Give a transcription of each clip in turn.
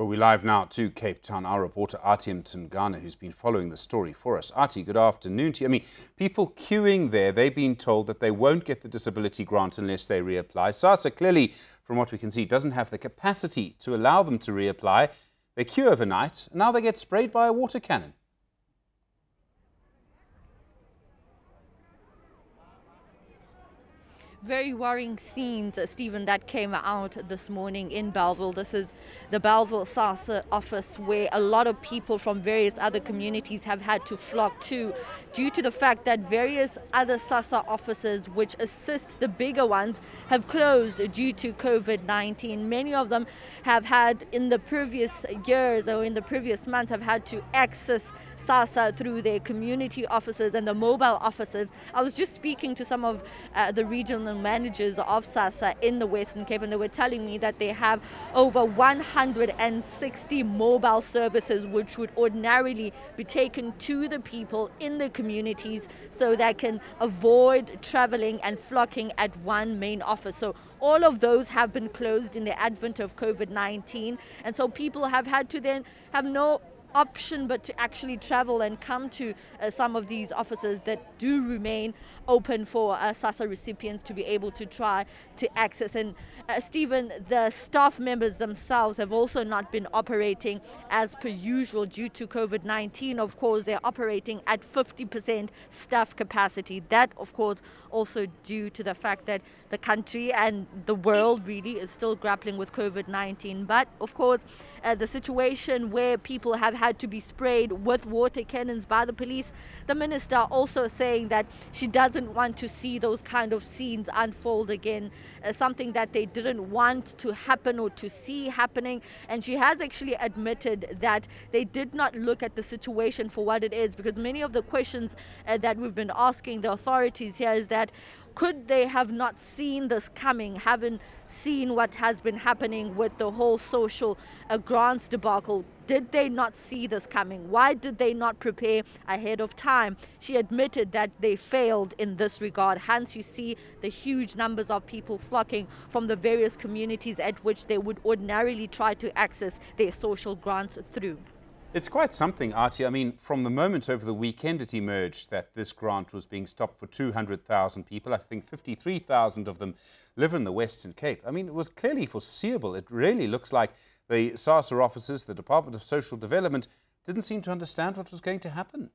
Well, we live now to Cape Town. Our reporter Athi Mtongana, who's been following the story for us. Athi, good afternoon to you. I mean, people queuing there, they've been told that they won't get the disability grant unless they reapply. SASSA clearly, from what we can see, doesn't have the capacity to allow them to reapply. They queue overnight, and now they get sprayed by a water cannon. Very worrying scenes, uh, Stephen, that came out this morning in Bellville. This is the Bellville SASSA office where a lot of people from various other communities have had to flock to due to the fact that various other SASSA offices which assist the bigger ones have closed due to COVID-19. Many of them have had in the previous years or in the previous months have had to access SASSA through their community offices and the mobile offices. I was just speaking to some of uh, the regional managers of SASSA in the Western Cape and they were telling me that they have over 160 mobile services which would ordinarily be taken to the people in the communities so they can avoid traveling and flocking at one main office. So all of those have been closed in the advent of COVID-19 and so people have had to then have no option but to actually travel and come to uh, some of these offices that do remain open for uh, SASSA recipients to be able to try to access. And uh, Stephen, the staff members themselves have also not been operating as per usual due to COVID-19. Of course, they're operating at 50% staff capacity. That, of course, also due to the fact that the country and the world really is still grappling with COVID-19. But, of course, uh, the situation where people have had to be sprayed with water cannons by the police. The minister also saying that she doesn't want to see those kind of scenes unfold again, uh, something that they didn't want to happen or to see happening. And she has actually admitted that they did not look at the situation for what it is, because many of the questions uh, that we've been asking the authorities here is that could they have not seen this coming, haven't seen what has been happening with the whole social uh, grants debacle? Did they not see this coming? Why did they not prepare ahead of time? She admitted that they failed in this regard. Hence, you see the huge numbers of people flocking from the various communities at which they would ordinarily try to access their social grants through. It's quite something, Athi. I mean, from the moment over the weekend it emerged that this grant was being stopped for 200,000 people, I think 53,000 of them live in the Western Cape. I mean, it was clearly foreseeable. It really looks like the SASSA officers, the Department of Social Development, didn't seem to understand what was going to happen.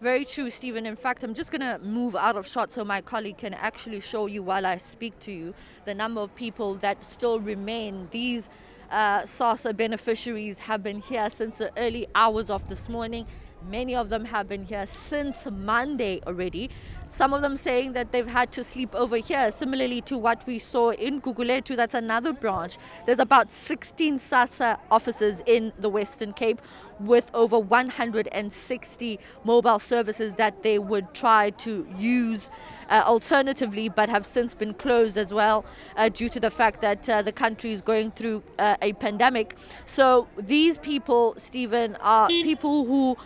Very true, Stephen. In fact, I'm just going to move out of shot so my colleague can actually show you while I speak to you the number of people that still remain. These uh, SASSA beneficiaries have been here since the early hours of this morning. Many of them have been here since Monday already. Some of them saying that they've had to sleep over here, similarly to what we saw in Gugulethu, that's another branch. There's about 16 SASSA offices in the Western Cape with over 160 mobile services that they would try to use uh, alternatively, but have since been closed as well uh, due to the fact that uh, the country is going through uh, a pandemic. So these people, Stephen, are people who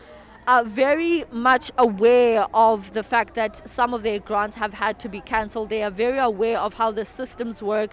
are very much aware of the fact that some of their grants have had to be cancelled. They are very aware of how the systems work.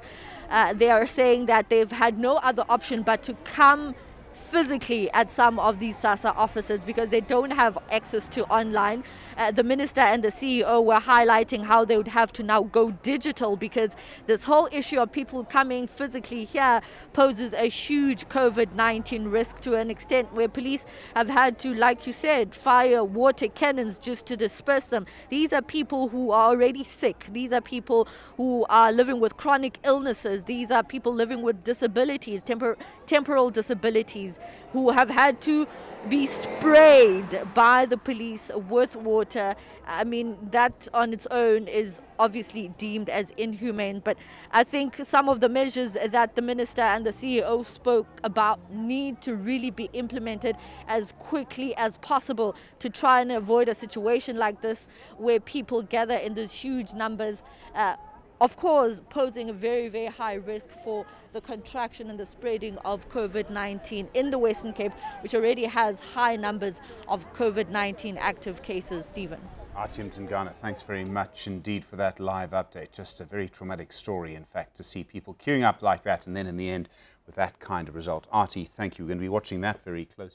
Uh, they are saying that they've had no other option but to come physically at some of these SASSA offices because they don't have access to online. Uh, the minister and the CEO were highlighting how they would have to now go digital because this whole issue of people coming physically here poses a huge COVID-19 risk to an extent where police have had to, like you said, fire water cannons just to disperse them. These are people who are already sick. These are people who are living with chronic illnesses. These are people living with disabilities, tempor temporal disabilities, who have had to be sprayed by the police with water. I mean, that on its own is obviously deemed as inhumane. But I think some of the measures that the minister and the CEO spoke about need to really be implemented as quickly as possible to try and avoid a situation like this where people gather in these huge numbers. Uh, of course, posing a very, very high risk for the contraction and the spreading of COVID-19 in the Western Cape, which already has high numbers of COVID-19 active cases, Stephen. Athi Mtongana, thanks very much indeed for that live update. Just a very traumatic story, in fact, to see people queuing up like that and then in the end with that kind of result. Athi, thank you. We're going to be watching that very closely.